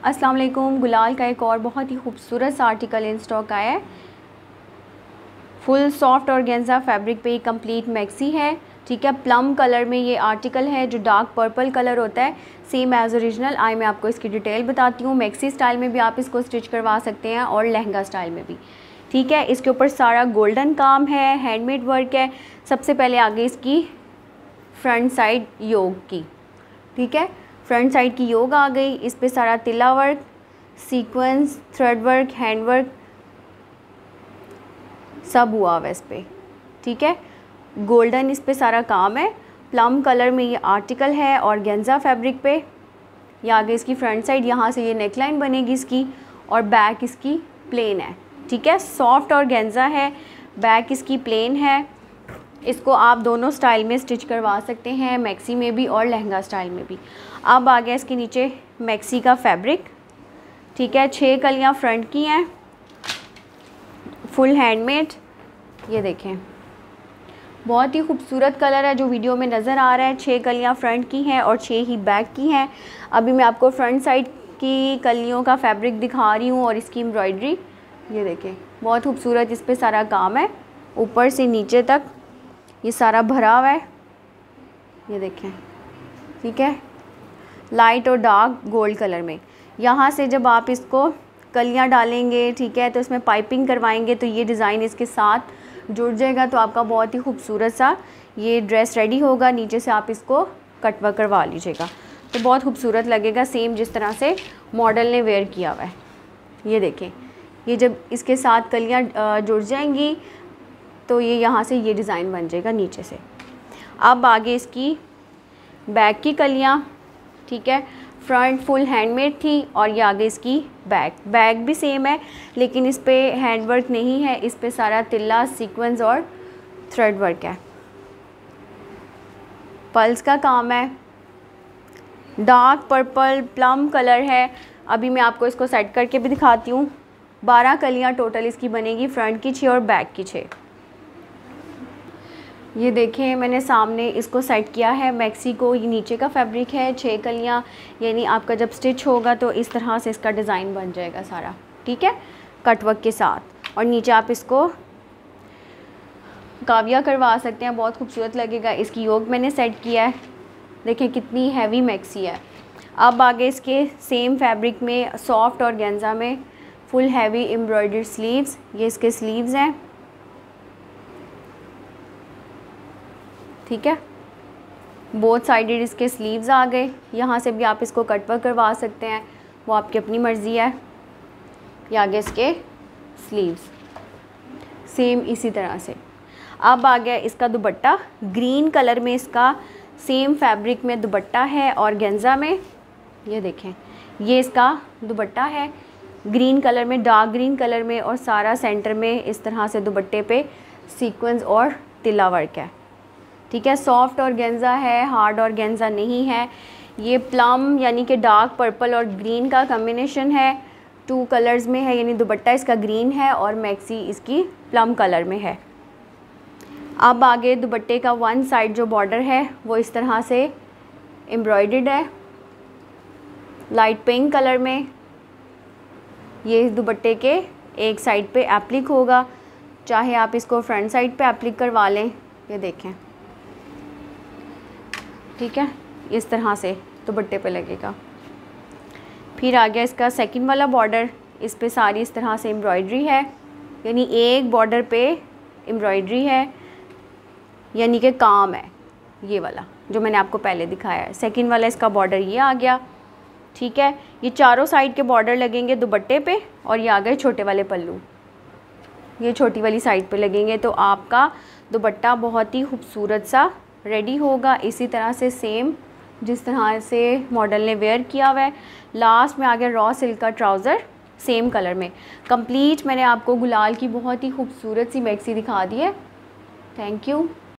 अस्सलाम वालेकुम गुलाल का एक और बहुत ही खूबसूरत सा आर्टिकल इन स्टॉक आया है। फुल सॉफ्ट और गेंजा फैब्रिक पे कंप्लीट मैक्सी है। ठीक है प्लम कलर में ये आर्टिकल है जो डार्क पर्पल कलर होता है। सेम एज़ ओरिजिनल आई मैं आपको इसकी डिटेल बताती हूँ। मैक्सी स्टाइल में भी आप इसको स्टिच करवा सकते हैं और लहंगा स्टाइल में भी। ठीक है, इसके ऊपर सारा गोल्डन काम है हैंडमेड वर्क है। सबसे पहले आगे इसकी फ्रंट साइड योग की। ठीक है फ्रंट साइड की योग आ गई। इस पर सारा तिला work sequence thread work hand work सब हुआ हुआ इस पर ठीक है? गोल्डन इस पर सारा काम है। प्लम कलर में ये आर्टिकल है और गेंजा फैब्रिक पे। ये आगे इसकी फ्रंट साइड यहाँ से ये नेकलाइन बनेगी इसकी और बैक इसकी प्लेन है। ठीक है? सॉफ्ट और गेंजा है बैक इसकी प्लेन है। इसको आप दोनों स्टाइल में स्टिच करवा सकते हैं मैक्सी में भी और लहंगा स्टाइल में भी। अब आ गया इसके नीचे मैक्सी का फैब्रिक ठीक है छः कलियाँ फ्रंट की हैं फुल हैंडमेड ये देखें। बहुत ही खूबसूरत कलर है जो वीडियो में नज़र आ रहा है। छः कलियाँ फ्रंट की हैं और छः ही बैक की हैं। अभी मैं आपको फ्रंट साइड की कलियों का फैब्रिक दिखा रही हूँ और इसकी एम्ब्रॉयडरी ये देखें, बहुत खूबसूरत इस पर सारा काम है। ऊपर से नीचे तक। ये सारा भरा हुआ है। ये देखें। ठीक है? लाइट और डार्क गोल्ड कलर में। यहाँ से जब आप इसको कलियाँ डालेंगे, ठीक है तो इसमें पाइपिंग करवाएँगे तो ये डिज़ाइन इसके साथ जुड़ जाएगा तो आपका बहुत ही खूबसूरत सा ये ड्रेस रेडी होगा। नीचे से आप इसको कटवा करवा लीजिएगा। तो बहुत खूबसूरत लगेगा सेम जिस तरह से मॉडल ने वेयर किया हुआ है। ये देखें। ये जब इसके साथ कलियाँ जुड़ जाएँगी तो ये यहाँ से ये डिज़ाइन बन जाएगा नीचे से। अब आगे इसकी बैक की कलियाँ, ठीक है, फ्रंट फुल हैंडमेड थी और ये आगे इसकी बैक। बैक भी सेम है, लेकिन इस पर हैंड वर्क नहीं है, इस पर सारा तिल्ला, सीक्वेंस और थ्रेड वर्क है। पल्स का काम है। डार्क पर्पल प्लम कलर है। अभी मैं आपको इसको सेट करके भी दिखाती हूँ। बारह कलियाँ टोटल इसकी बनेगी, फ्रंट की छः और बैक की छः ये देखें, मैंने सामने इसको सेट किया है। मैक्सी को ये नीचे का फैब्रिक है छः कलियाँ, यानी आपका जब स्टिच होगा तो इस तरह से इसका डिज़ाइन बन जाएगा सारा, ठीक है? कटवर्क के साथ। और नीचे आप इसको काविया करवा सकते हैं, बहुत खूबसूरत लगेगा। इसकी योग मैंने सेट किया है। देखें, कितनी हैवी मैक्सी है। अब आगे इसके सेम फैब्रिक में सॉफ्ट और गेंजा में फुल हैवी एम्ब्रॉयडर्ड स्लीव्स ये इसके स्लीव्स हैं। ठीक है? बोथ साइडेड इसके स्लीव्स आ गए। यहाँ से भी आप इसको कट वर्क करवा सकते हैं। वो आपकी अपनी मर्ज़ी है। या आगे इसके स्लीव्स सेम इसी तरह से। अब आ गया इसका दुपट्टा। ग्रीन कलर में इसका सेम फैब्रिक में दुपट्टा है और गेंजा में। ये देखें। ये इसका दुपट्टा है। ग्रीन कलर में डार्क ग्रीन कलर में और सारा सेंटर में इस तरह से दुपट्टे पे सीक्वेंस और तिला वर्क है। ठीक है सॉफ्ट और गेंजा है हार्ड और गेंजा नहीं है। ये प्लम यानी कि डार्क पर्पल और ग्रीन का कम्बिनेशन है। टू कलर्स में है, यानी दुपट्टा इसका ग्रीन है और मैक्सी इसकी प्लम कलर में है। अब आगे दुपट्टे का वन साइड जो बॉर्डर है, वो इस तरह से एम्ब्रॉयड है। लाइट पिंक कलर में ये दुपट्टे के एक साइड पे एप्लिक होगा। चाहे आप इसको फ्रंट साइड पे एप्लिक करवा लें, ये देखें। ठीक है? इस तरह से दुपट्टे पे लगेगा। फिर आ गया इसका सेकंड वाला बॉर्डर इस पे सारी इस तरह से एम्ब्रॉयडरी है। यानी एक बॉर्डर पे एम्ब्रॉयडरी है। यानी कि काम है, ये वाला, जो मैंने आपको पहले दिखाया है। सेकंड वाला इसका बॉर्डर ये आ गया। ठीक है? ये चारों साइड के बॉर्डर लगेंगे दुपट्टे पे और ये आ गए छोटे वाले पल्लू। ये छोटी वाली साइड पे लगेंगे तो आपका दुपट्टा बहुत ही खूबसूरत सा रेडी होगा, इसी तरह से सेम जिस तरह से मॉडल ने वेयर किया हुआ है। लास्ट में आ गया रॉ सिल्क का ट्राउज़र सेम कलर में। कंप्लीट मैंने आपको गुलाल की बहुत ही खूबसूरत सी मैक्सी दिखा दी है। Thank you